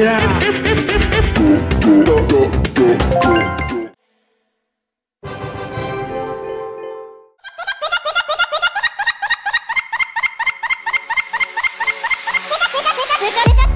Yeah. Pick up, pick.